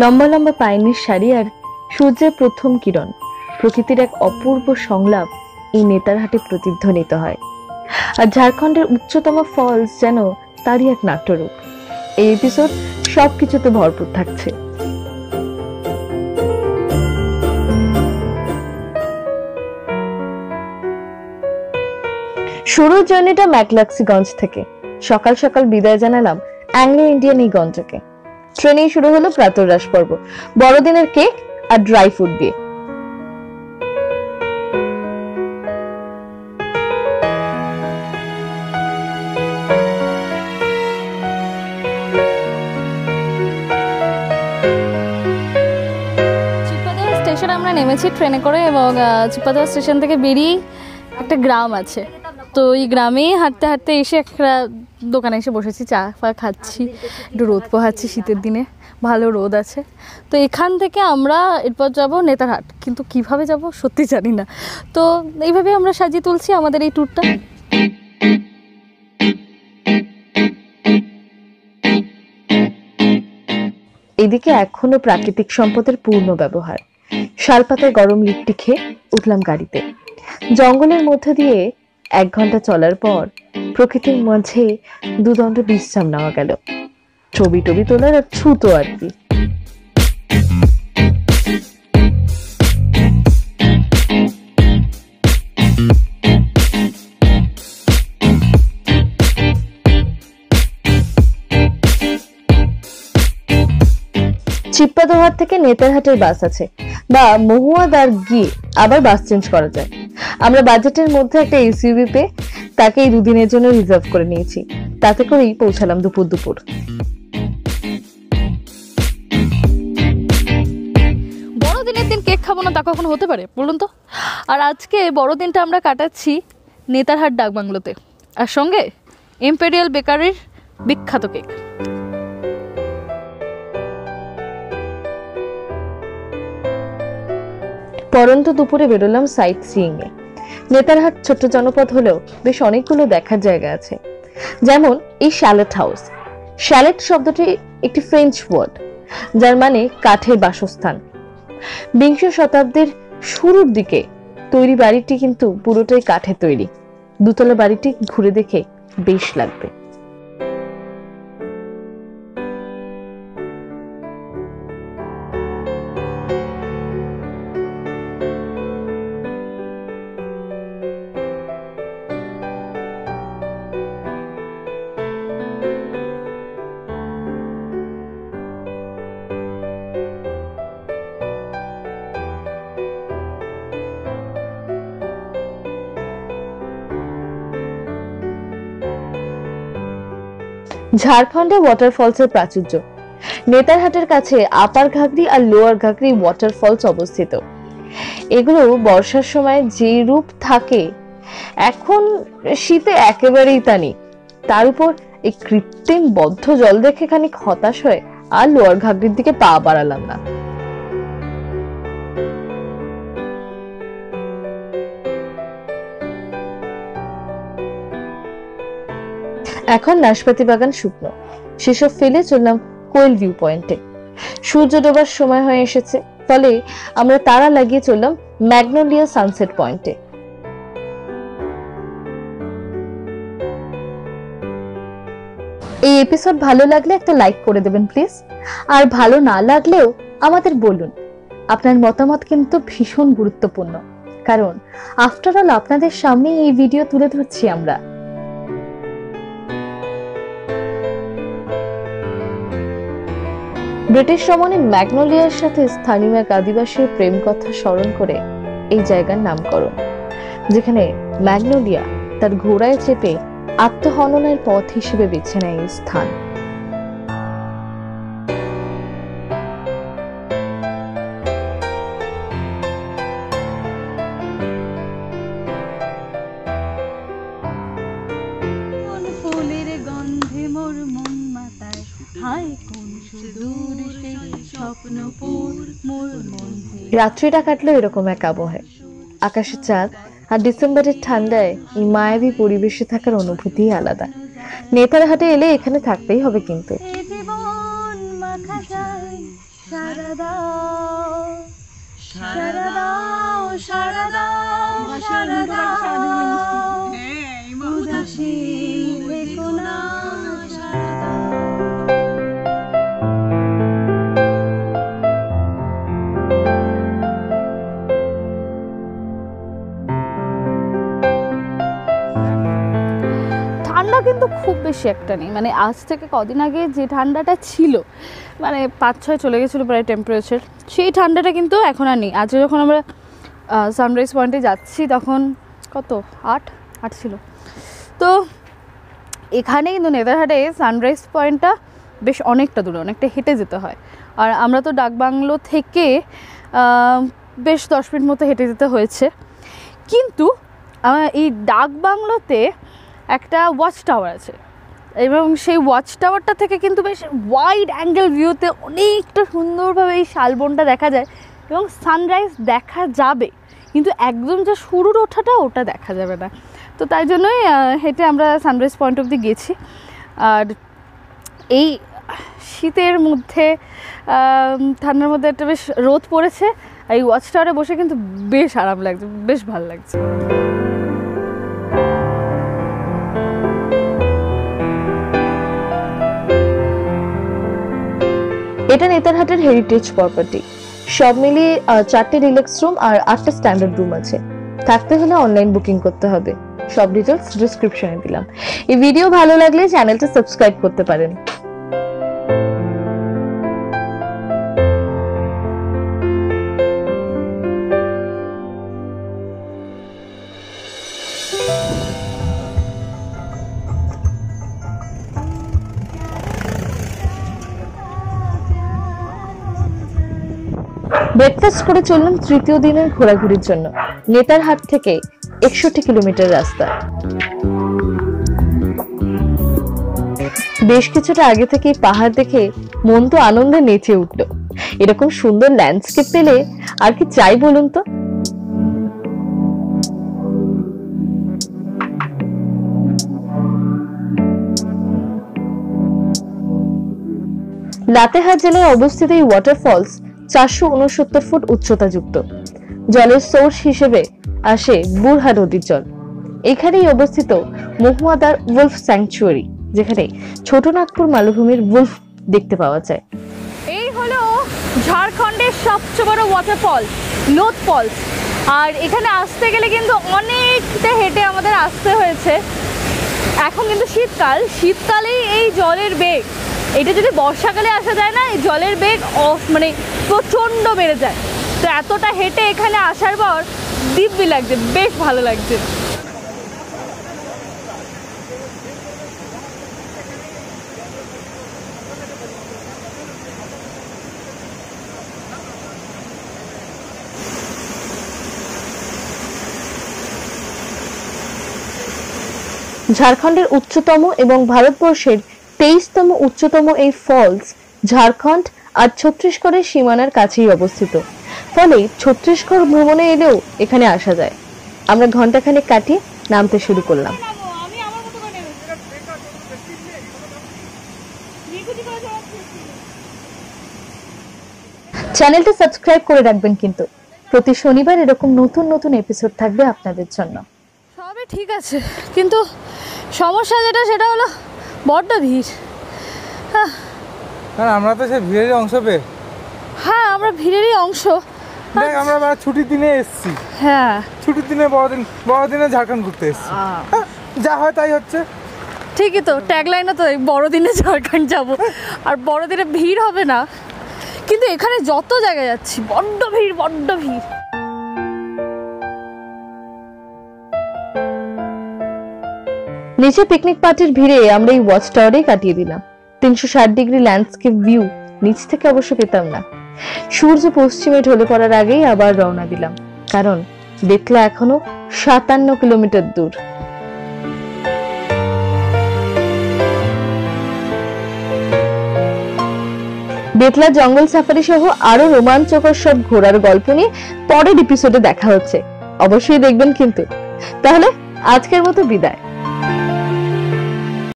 লম্বা লম্বা পাইনের শাড়ি আর সূর্যের প্রথম কিরণ। প্রকৃতির এক অপূর্ব সংলাপ এই নেতার হাটে প্রতিধ্বনিত হয়। আর ঝাড়খণ্ডের উচ্চতম ফলস যেন তারই এক নাট্যরূপ। এই এপিসোড সবকিছুতে ভরপুর থাকছে। শুরুর জার্নিটা ম্যাকলাক্সিগঞ্জ থেকে। সকাল সকাল বিদায় জানালাম অ্যাংলো ইন্ডিয়ান এই গঞ্জকে ট্রেনেই শুরু হলো প্রাতরাস পর্ব। বড়দিনের কেক আর ড্রাই ফ্রুট দিয়ে। আমরা নেমেছি ট্রেনে করে এবং চিপাদা স্টেশন থেকে বেরিয়েই একটা গ্রাম আছে। তো এই গ্রামেই হাঁটতে হাঁটতে এসে একটা দোকানে এসে বসেছি, চা ফা খাচ্ছি, একটু রোদ পোহাচ্ছি শীতের দিনে, ভালো রোদ আছে। তো এখান থেকে আমরা এরপর যাব নেতারহাট কিন্তু কীভাবে যাব সত্যি জানি না। তো এইভাবে আমরা সাজিয়ে তুলছি আমাদের এই ট্যুরটা এদিকে এখনও প্রাকৃতিক সম্পদের পূর্ণ ব্যবহার। শালপাতায় গরম লিপটি খেয়ে উঠলাম গাড়িতে। জঙ্গলের মধ্যে দিয়ে এক ঘণ্টা চলার পর প্রকৃতির মাঝে দুদণ্ড বিশ্রাম নেওয়া গেল। ছবি টবি তোলার আর ছুতো আর কি। চিপ্পাদোহাট থেকে নেতারহাটের বাস আছে। বা মহুয়াদার গিয়ে আবার বাস চেঞ্জ করা যায়। আমরা বাজেটের মধ্যে একটা এসইউভি পেয়ে তাকে এই দুদিনের জন্য রিজার্ভ করে নিয়েছি। তাতে করেই পৌঁছালাম দুপুর দুপুর। বড়দিনের দিন কেক খাব না তা কখনো হতে পারে, বলুন তো? আর আজকে বড়দিনটা আমরা কাটাচ্ছি নেতারহাট ডাকবাংলোতে। আর সঙ্গে এম্পেরিয়াল বেকারির বিখ্যাত কেক। পরন্ত দুপুরে বেরোলাম সাইট সিইং এ নেতারহাট ছোট্ট জনপদ হলেও বেশ অনেকগুলো দেখার জায়গা আছে। যেমন এই শ্যালেট হাউস। শ্যালেট শব্দটি একটি ফ্রেঞ্চ ওয়ার্ড যার মানে কাঠের বাসস্থান। বিংশ শতাব্দীর শুরুর দিকে তৈরি বাড়িটি কিন্তু পুরোটাই কাঠের তৈরি। দুতলা বাড়িটি ঘুরে দেখে বেশ লাগবে। ঝাড়খণ্ডে ওয়াটারফলসের প্রাচুর্য। নেতারহাটের কাছে আপার ঘাগরি আর লোয়ার ঘাগরি ওয়াটারফলস অবস্থিত। এগুলো বর্ষার সময় যে রূপ থাকে, এখন শীতে একেবারেই তা নেই। তার উপর এই কৃত্রিম বদ্ধ জল দেখে খানিক হতাশ হয়ে আর লোয়ার ঘাগরির দিকে পা বাড়ালাম না। এখন নাশপাতি বাগান শুকনো। সেসব ফেলে চললাম কোয়েল ভিউ পয়েন্টে। সূর্য ডোবার সময় হয়ে এসেছে, ফলে আমরা তারা লাগিয়ে চললাম ম্যাগনোলিয়া সানসেট পয়েন্টে। এই এপিসোড ভালো লাগলে একটা লাইক করে দেবেন প্লিজ আর ভালো না লাগলেও আমাদের বলুন, আপনার মতামত কিন্তু ভীষণ গুরুত্বপূর্ণ। কারণ আফটার অল আপনাদের সামনে এই ভিডিও তুলে ধরছি আমরা। ব্রিটিশ রমণী ম্যাগনোলিয়ার সাথে স্থানীয় এক আদিবাসীর প্রেম কথা স্মরণ করে এই জায়গার নামকরণ, যেখানে ম্যাগনোলিয়া তার ঘোড়ায় চেপে আত্মহননের পথ হিসেবে বেছে নেয় এই স্থান। ফুলের গন্ধে কোন সুদূর সেই স্বপ্নপুর মোর মন রাত্রিটা কাটলো এরকম এক আবহে। আকাশে চাঁদ আর ডিসেম্বরের ঠান্ডায় এই মায়াবী পরিবেশে থাকার অনুভূতি আলাদা। নেতারহাটে এলে এখানে থাকতেই হবে কিন্তু। সারা দাও বেশি একটা নেই। মানে আজ থেকে কদিন আগে যে ঠান্ডাটা ছিল মানে পাঁচ ছয় চলে গেছিল প্রায় টেম্পারেচার সেই ঠান্ডাটা কিন্তু এখন আর নেই। আজকে যখন আমরা সানরাইজ পয়েন্টে যাচ্ছি তখন কত? আট? আট ছিল। তো এখানে কিন্তু নেতারহাটে সানরাইজ পয়েন্টটা বেশ অনেকটা দূরে, অনেকটা হেঁটে যেতে হয়। আর আমরা তো ডাকবাংলো থেকে বেশ দশ মিনিট মতো হেঁটে যেতে হয়েছে। কিন্তু আমার এই ডাক বাংলোতে একটা ওয়াচ টাওয়ার আছে। এবং সেই ওয়াচ টাওয়ারটা থেকে কিন্তু বেশ ওয়াইড অ্যাঙ্গেল ভিউতে অনেকটা সুন্দরভাবে এই শালবনটা দেখা যায় এবং সানরাইজ দেখা যাবে। কিন্তু একদম যে শুরুর ওঠাটা ওটা দেখা যাবে না। তো তাই জন্যই হেঁটে আমরা সানরাইজ পয়েন্ট অবধি গেছি। আর এই শীতের মধ্যে ঠান্ডার মধ্যে একটা বেশ রোদ পড়েছে। আর এই ওয়াচ টাওয়ারে বসে কিন্তু বেশ আরাম লাগছে, বেশ ভালো লাগছে। এটা নেতারহাটের হেরিটেজ প্রপার্টি সব মিলিয়ে চারটে রিল্যাক্স রুম আর আটটা স্ট্যান্ডার্ড রুম আছে। থাকতে হলে অনলাইন বুকিং করতে হবে। সব ডিটেলস ডিসক্রিপশনে দিলাম। এই ভিডিও ভালো লাগলে চ্যানেলটা সাবস্ক্রাইব করতে পারেন। ব্রেকফাস্ট করে চললাম তৃতীয় দিনের ঘোরাঘুরির জন্য। নেতার হাট থেকে একষট্টি কিলোমিটার রাস্তা। বেশ কিছুটা আগে থেকে পাহাড় দেখে মন তো আনন্দে নেচে উঠল। এরকম সুন্দর ল্যান্ডস্কেপ পেলে আর কি চাই বলুন তো? লাতেহার জেলায় অবস্থিত এই ওয়াটারফলস চারশো উনসত্তর ফুট উচ্চতা যুক্ত জলের সোর্স হিসেবে আসে বুরহা নদীর জল। এখানেই অবস্থিত মহুয়াদার উলফ স্যাংচুয়ারি, যেখানে ছোট নাগপুর মালভূমির উলফ দেখতে পাওয়া যায়। এই হলো ঝাড়খণ্ডের সবচেয়ে বড় ওয়াটারফল লোথ ফলস আর এখানে আসতে গেলে কিন্তু অনেকটা হেঁটে আমাদের আসতে হয়েছে। এখন কিন্তু শীতকাল, শীতকালেই এই জলের বেগ। এটা যদি বর্ষাকালে আসা যায় না, এই জলের বেগ অফ মানে প্রচণ্ড বেড়ে যায়। তো এতটা হেঁটে এখানে আসার পর দিব্যি লাগছে, বেশ ভালো লাগছে। ঝাড়খণ্ডের উচ্চতম এবং ভারতবর্ষের তেইশতম উচ্চতম এই ফলস ঝাড়খণ্ড আর ছত্তিশগড়ের সীমানার কাছেই অবস্থিত। ফলে ছত্তিশগড় ভ্রমণে এলেও এখানে আসা যায়। আমরা ঘন্টাখানেক কাটিয়ে নামতে শুরু করলাম। চ্যানেলটা সাবস্ক্রাইব করে রাখবেন কিন্তু। প্রতি শনিবার এরকম নতুন নতুন এপিসোড থাকবে আপনাদের জন্য। সবই ঠিক আছে কিন্তু সমস্যা যেটা সেটা হলো বড্ড ভিড়। হ্যাঁ, কারণ আমরা তো সেই ভিড়ের অংশ পেয়ে হ্যাঁ আমরা ভিড়েরই অংশ। দেখ আমরা আবার ছুটির দিনে এসছি। হ্যাঁ। ছুটির দিনে বড়দিন বড়দিনে ঝাড়খণ্ড ঘুরতে এসছি। হ্যাঁ, যা হয় তাই হচ্ছে। ঠিকই তো ট্যাগলাইনও তো এই বড়দিনে ঝাড়খণ্ড যাব। আর বড়দিনে ভিড় হবে না। কিন্তু এখানে যত জায়গায় যাচ্ছি বড্ড ভিড় বড্ড ভিড়। নিচে পিকনিক পার্টির ভিড়ে আমরা এই ওয়াচ টাওয়ারেই কাটিয়ে দিলাম। তিনশো ষাট ডিগ্রি ল্যান্ডস্কেপ ভিউ নিচ থেকে অবশ্য পেতাম না। সূর্য পশ্চিমে ঢলে পড়ার আগেই আবার রওনা দিলাম, কারণ বেতলা এখনও সাতান্ন কিলোমিটার দূর। বেতলা জঙ্গল সাফারি সহ আরও রোমাঞ্চকর সব ঘোরার গল্প নিয়ে পরের এপিসোডে দেখা হচ্ছে। অবশ্যই দেখবেন কিন্তু। তাহলে আজকের মতো বিদায়।